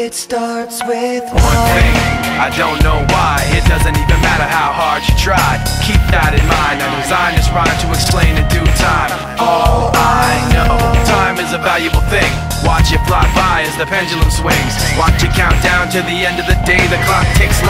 It starts with One thing, I don't know why. It doesn't even matter how hard you try. Keep that in mind, I designed this rhyme to explain in due time. All I know, time is a valuable thing. Watch it fly by as the pendulum swings. Watch it count down to the end of the day. The clock ticks